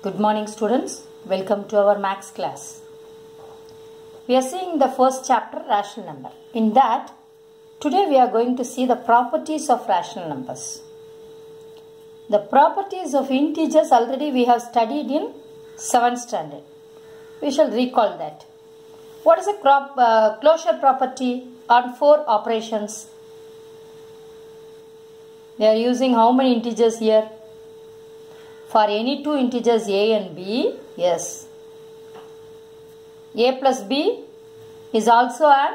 Good morning students. Welcome to our maths class. We are seeing the first chapter rational number. In that today we are going to see the properties of rational numbers. The properties of integers already we have studied in 7th standard. We shall recall that. What is a crop, uh, closure property on four operations? We are using how many integers here? For any two integers a and b, yes. a plus b is also an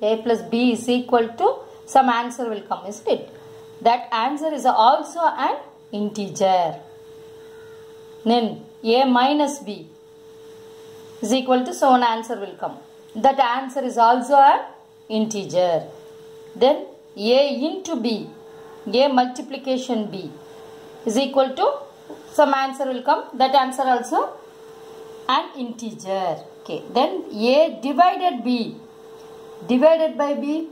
a plus b is equal to some answer will come, isn't it? That answer is also an integer. Then a minus b is equal to so one answer will come. That answer is also an integer. Then a into b, a multiplication b is equal to some answer will come. That answer also an integer. Okay. Then a divided b divided by b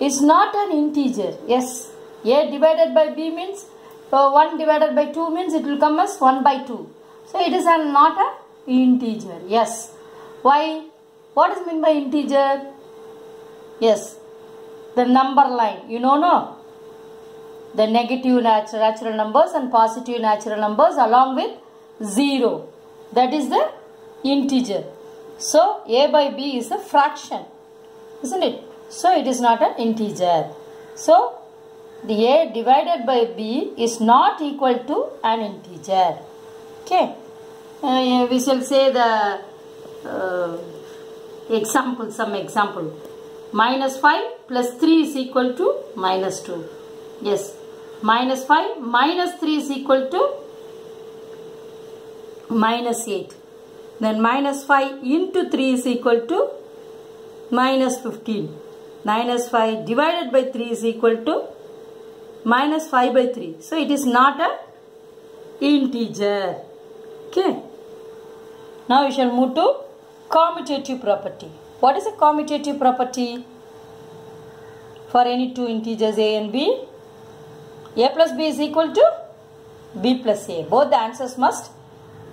is not an integer. Yes. a divided by b means so 1 divided by 2 means it will come as 1 by 2. So it is an, not an integer. Yes. Why? What is mean by integer? Yes. The number line. You know no? The negative natural, numbers and positive natural numbers along with 0. That is the integer. So a by b is a fraction. Isn't it? So it is not an integer. So the a divided by b is not equal to an integer. Okay. Uh, we shall say the uh, example, some example. Minus 5 plus 3 is equal to minus 2. Yes. Minus 5 minus 3 is equal to minus 8. Then minus 5 into 3 is equal to minus 15. Minus 5 divided by 3 is equal to minus 5 by 3. So it is not a integer. Okay. Now we shall move to commutative property. What is a commutative property? For any two integers a and b, a plus b is equal to b plus a. Both the answers must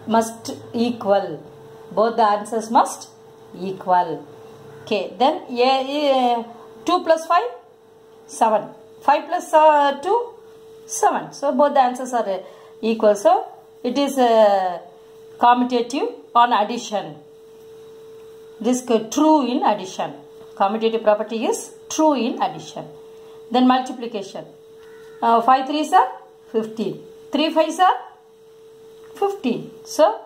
must equal. Both the answers must equal. Okay. Then a, a 2 plus 5 7. 5 plus uh, 2 7. So both the answers are uh, equal. So it is uh, commutative on addition. This true in addition. Commutative property is true in addition. Then multiplication. Uh, 5 3s are 15. 3 5s are 15. So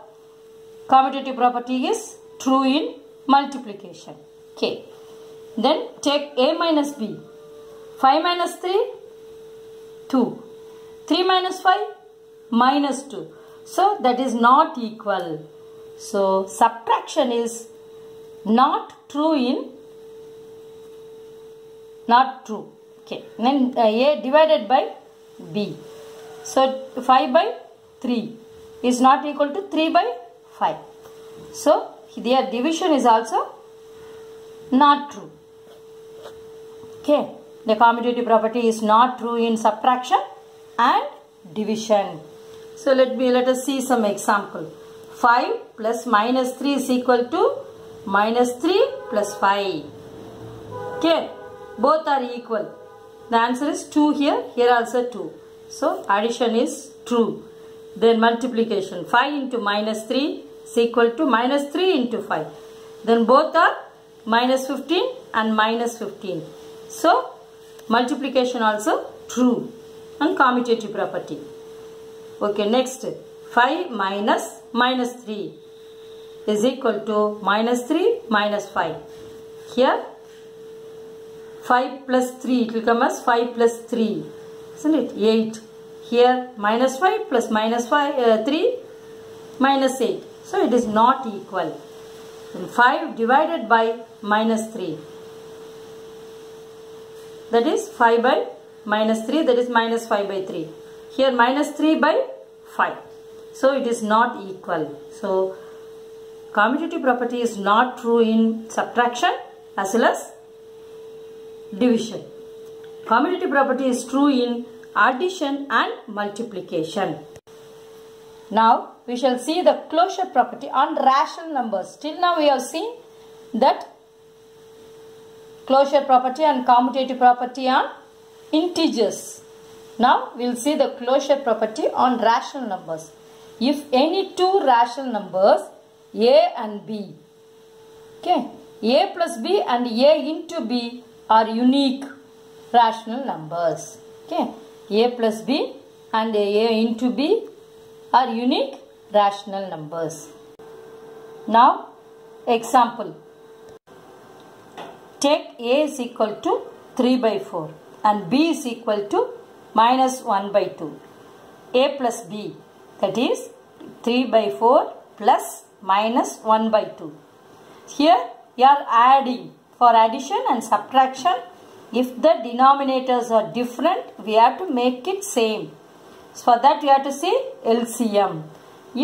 commutative property is true in multiplication. Okay. Then take a minus b. 5 minus 3 2. 3 minus 5 minus 2. So that is not equal. So subtraction is not true in not true. Okay. Then uh, a divided by b. So 5 by 3 is not equal to 3 by 5. So their division is also not true. Okay. The commutative property is not true in subtraction and division. So let me let us see some example. 5 plus minus 3 is equal to minus 3 plus 5. Okay. Both are equal. The answer is 2 here. Here also 2. So addition is true. Then multiplication. 5 into minus 3 is equal to minus 3 into 5. Then both are minus 15 and minus 15. So multiplication also true and commutative property. Okay, next 5 minus minus 3 is equal to minus 3 minus 5. Here 5 plus 3 it will come as 5 plus 3 isn't it 8. Here minus 5 plus minus 5 uh, 3 minus 8. So it is not equal. And 5 divided by minus 3 that is 5 by minus 3 that is minus 5 by 3 here minus 3 by 5 so it is not equal so commutative property is not true in subtraction as well as division commutative property is true in addition and multiplication Now we shall see the closure property on rational numbers. Till now we have seen that closure property and commutative property on integers. Now we will see the closure property on rational numbers. If any two rational numbers a and b, okay, a plus b and a into b are unique rational numbers. Okay, a plus b and a into b are unique rational numbers. Now, example. Take a is equal to 3 by 4 and b is equal to minus 1 by 2. a plus b that is 3 by 4 plus minus 1 by 2. Here you are adding for addition and subtraction if the denominators are different we have to make it same. So for that we have to say LCM.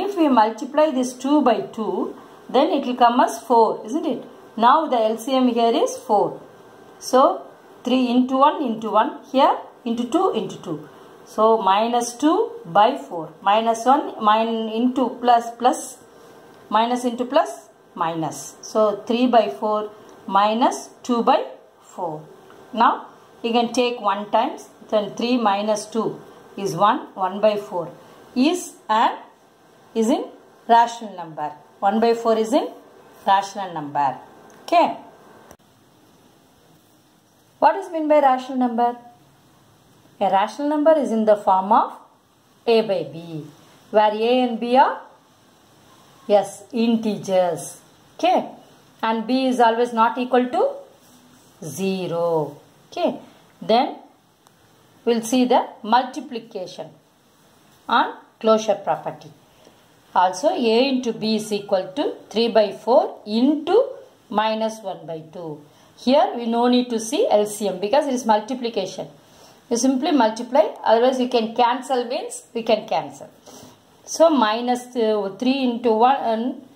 If we multiply this 2 by 2 then it will come as 4 isn't it? Now the LCM here is 4. So 3 into 1 into 1 here into 2 into 2. So minus 2 by 4 minus 1 min into plus plus minus into plus minus. So 3 by 4 minus 2 by 4. Now you can take 1 times then 3 minus 2 is 1 1 by 4 is and is in rational number. 1 by 4 is in rational number. Okay. What is meant by rational number? A rational number is in the form of a by b, where a and b are yes integers. Okay, and b is always not equal to zero. Okay, then we'll see the multiplication on closure property. Also a into b is equal to 3 by 4 into minus 1 by 2. Here we no need to see LCM because it is multiplication. You simply multiply otherwise you can cancel means we can cancel. So uh, 3 into 1 and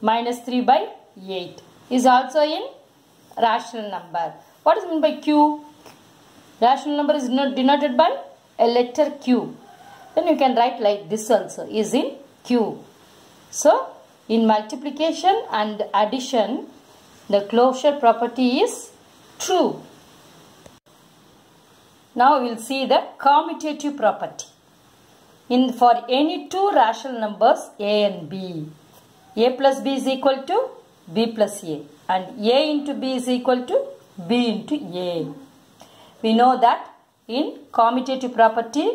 minus 3 by 8 is also in rational number. What is meant by Q? Rational number is not denoted by a letter Q. Then you can write like this also is in Q. So in multiplication and addition the closure property is true. Now we will see the commutative property. In for any two rational numbers a and b, a plus b is equal to b plus a and a into b is equal to b into a. We know that in commutative property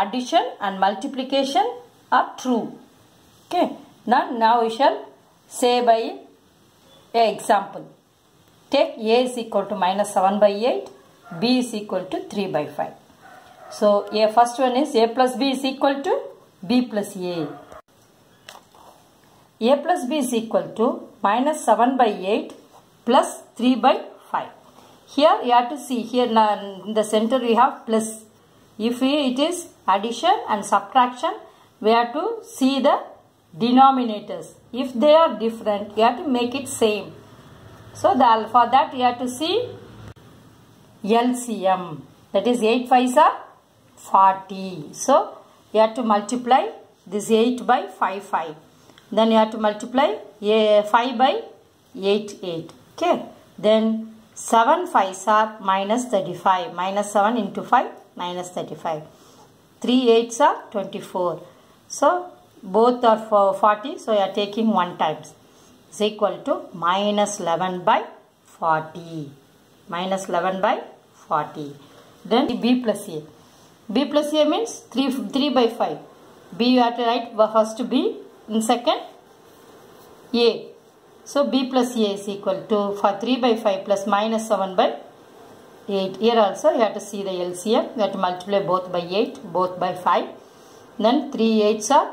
addition and multiplication are true. Okay. Now, now we shall say by a example. Take a is equal to minus 7 by 8, b is equal to 3 by 5. So, a first one is a plus b is equal to b plus a. a plus b is equal to minus 7 by 8 plus 3 by 5. Here you have to see here in the center we have plus. If it is addition and subtraction, we have to see the denominators. If they are different, you have to make it same. So the, for that you have to see LCM. That is 8 5s are 40. So you have to multiply this 8 by 5 5. Then you have to multiply a 5 by 8 8. Okay. Then 7 5s are minus 35. Minus 7 into 5 minus 35. 3 8s are 24. So both are for 40 so you are taking 1 times is equal to minus 11 by 40 minus 11 by 40 then b plus a b plus a means 3 3 by 5 b you have to write first b in second a so b plus a is equal to for 3 by 5 plus minus 7 by 8 here also you have to see the LCM you have to multiply both by 8 both by 5 then 3 8s are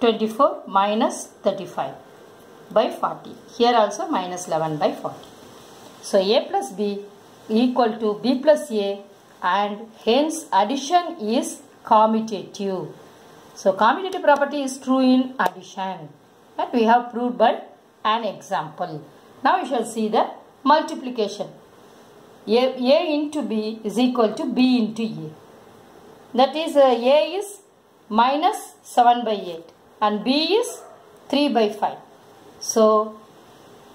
24 minus 35 by 40. Here also minus 11 by 40. So a plus b equal to b plus a and hence addition is commutative. So commutative property is true in addition that we have proved by an example. Now we shall see the multiplication. A, a into b is equal to b into a. That is uh, a is minus 7 by 8 and B is 3 by 5. So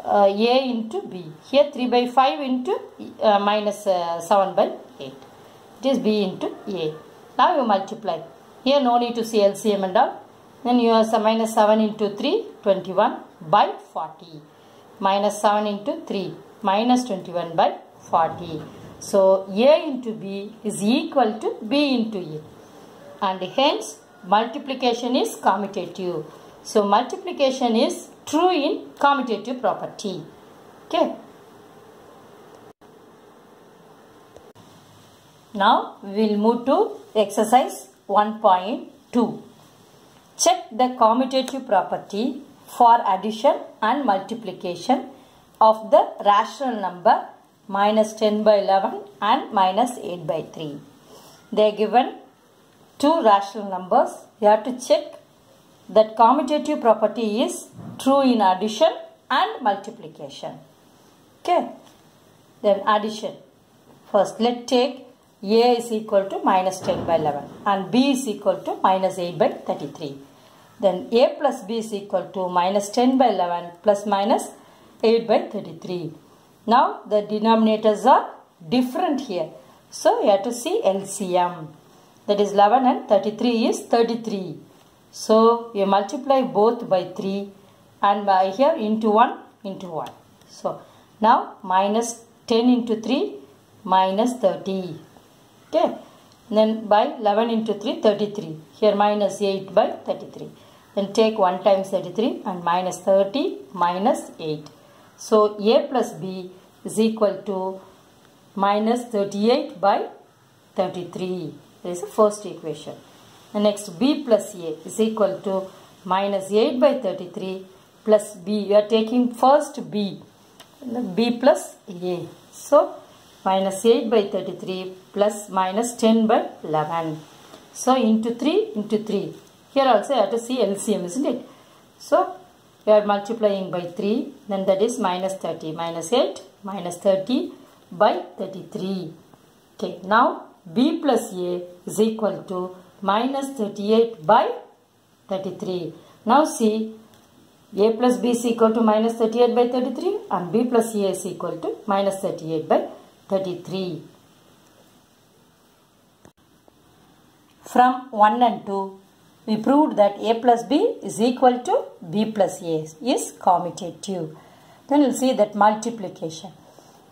uh, A into B. Here 3 by 5 into uh, minus, uh, 7 by 8. It is B into A. Now you multiply. Here no need to see LCM and all. Then you have minus 7 into 3, 21 by 40. Minus 7 into 3, minus 21 by 40. So A into B is equal to B into A. And hence multiplication is commutative. So multiplication is true in commutative property. Okay. Now we will move to exercise 1.2. Check the commutative property for addition and multiplication of the rational number minus 10 by 11 and minus 8 by 3. They are given two rational numbers. You have to check that commutative property is true in addition and multiplication. Okay. Then addition. First, let's take A is equal to minus 10 by 11 and B is equal to minus 8 by 33. Then A plus B is equal to minus 10 by 11 plus minus 8 by 33. Now the denominators are different here. So we have to see LCM. That is 11 and 33 is 33. So you multiply both by 3 and by here into 1 into 1. So now minus 10 into 3 minus 30. Okay. Then by 11 into 3 33. Here minus 8 by 33. Then take 1 times 33 and minus 30 minus 8. So A plus B is equal to minus 38 by 33. This is the first equation. The next B plus A is equal to minus 8 by 33 plus B. You are taking first B. B plus A. So minus 8 by 33 plus minus 10 by 11. So into 3 into 3. Here also you have to see LCM isn't it? So we are multiplying by 3 then that is minus 30 minus 8 minus 30 by 33. Okay now B plus A is equal to minus 38 by 33. Now see A plus B is equal to minus 38 by 33 and B plus A is equal to minus 38 by 33. From 1 and 2 we proved that A plus B is equal to B plus A is commutative. Then we'll see that multiplication.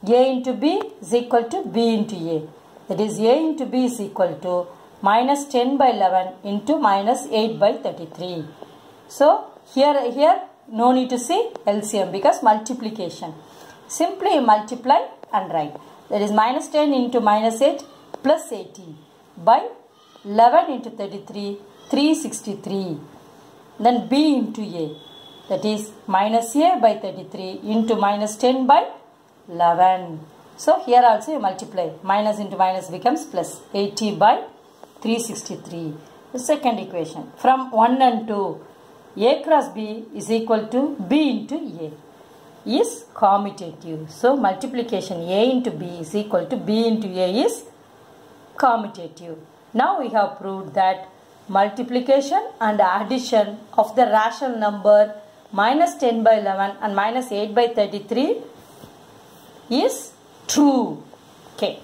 A into B is equal to B into A. That is A into B is equal to minus 10 by 11 into minus 8 by 33. So here, here no need to see LCM because multiplication. Simply multiply and write. That is minus 10 into minus 8 plus 18 by 11 into 33 363. Then B into A that is minus A by 33 into minus 10 by 11. So here also you multiply minus into minus becomes plus 80 by 363. The second equation from 1 and 2 A cross B is equal to B into A is commutative. So multiplication A into B is equal to B into A is commutative. Now we have proved that multiplication and addition of the rational number minus 10 by 11 and minus 8 by 33 is true. Okay.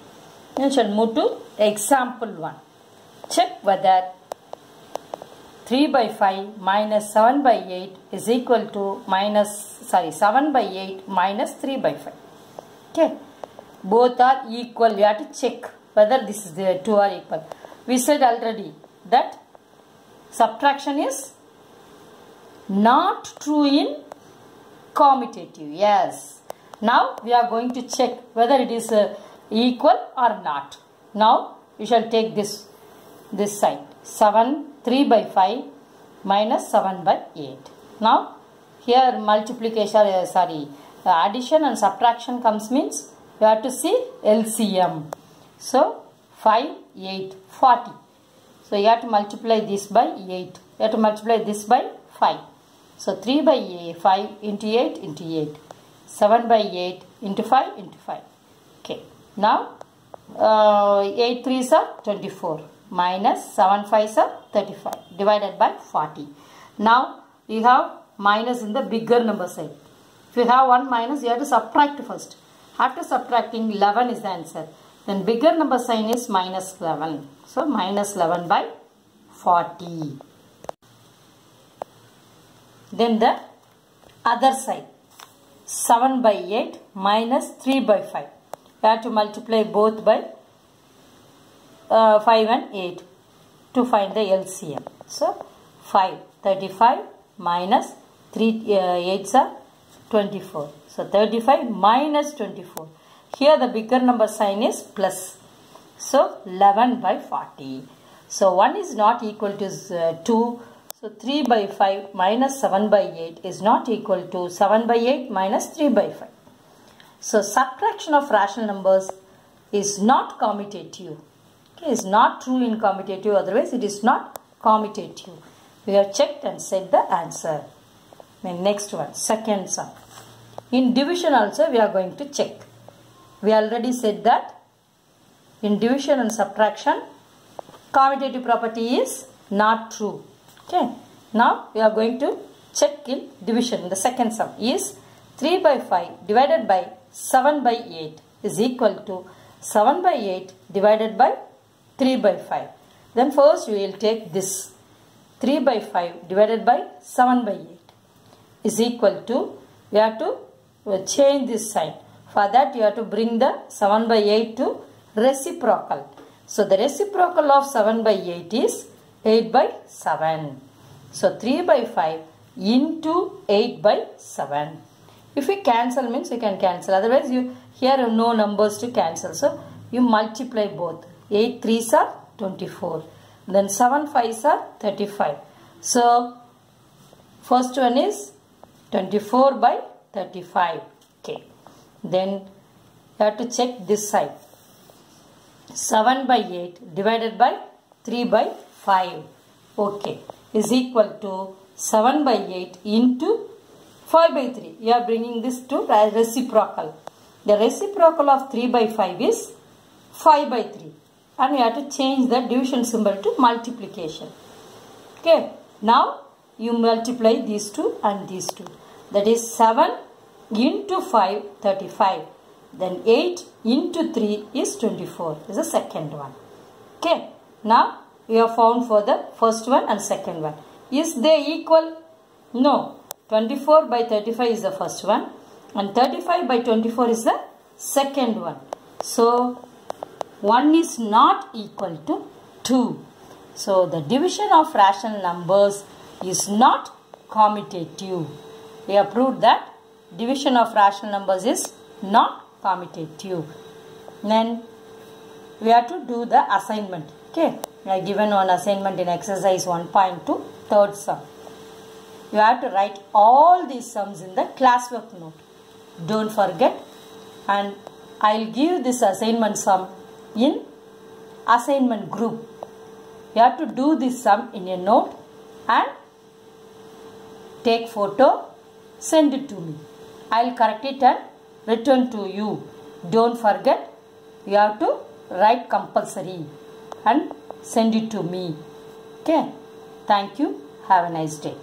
Now shall move to example 1. Check whether 3 by 5 minus 7 by 8 is equal to minus, sorry, 7 by 8 minus 3 by 5. Okay. Both are equal. We have to check whether this is the two are equal. We said already that subtraction is not true in commutative. Yes. Now we are going to check whether it is uh, equal or not. Now we shall take this this side 7 3 by 5 minus 7 by 8. Now here multiplication uh, sorry uh, addition and subtraction comes means you have to see LCM. So 5 8 40. So you have to multiply this by 8. You have to multiply this by 5. So 3 by 8, 5 into 8 into 8. 7 by 8 into 5 into 5. Okay. Now uh, 8 3s are 24 minus 7 5s are 35 divided by 40. Now you have minus in the bigger number side. If you have one minus, you have to subtract first. After subtracting, 11 is the answer. Then bigger number sign is minus 11. So minus 11 by 40. Then the other side. 7 by 8 minus 3 by 5. You have to multiply both by uh, 5 and 8 to find the LCM. So 5, 35 minus 3 uh, 8s are 24. So 35 minus 24. Here the bigger number sign is plus. So 11 by 40. So 1 is not equal to uh, 2. So 3 by 5 minus 7 by 8 is not equal to 7 by 8 minus 3 by 5. So subtraction of rational numbers is not commutative. Is not true in commutative otherwise it is not commutative. We have checked and said the answer. The next one, second sum. In division also we are going to check. We already said that in division and subtraction commutative property is not true. Okay. Now we are going to check in division. The second sum is 3 by 5 divided by 7 by 8 is equal to 7 by 8 divided by 3 by 5. Then first we will take this 3 by 5 divided by 7 by 8 is equal to, we have to uh, change this sign. For that you have to bring the 7 by 8 to reciprocal. So the reciprocal of 7 by 8 is 8 by 7. So 3 by 5 into 8 by 7. If we cancel means you can cancel. Otherwise you here no numbers to cancel. So you multiply both. 8 3s are 24. Then 7 5s are 35. So first one is 24 by 35. Okay. Then you have to check this side. 7 by 8 divided by 3 by 5. Okay. Is equal to 7 by 8 into 5 by 3. You are bringing this to reciprocal. The reciprocal of 3 by 5 is 5 by 3. And you have to change the division symbol to multiplication. Okay. Now you multiply these two and these two. That is 7 into 5, 35. Then 8 into 3 is 24. Is the second one. Okay. Now we have found for the first one and second one. Is they equal? No. 24 by 35 is the first one and 35 by 24 is the second one. So 1 is not equal to 2. So the division of rational numbers is not commutative. We have proved that division of rational numbers is not commutative. Then we have to do the assignment. Okay. I have given one assignment in exercise 1.2 third sum. You have to write all these sums in the classwork note. Don't forget and I'll give this assignment sum in assignment group. You have to do this sum in a note and take photo, send it to me. I'll correct it and return to you. Don't forget you have to write compulsory and send it to me. Okay. Thank you. Have a nice day.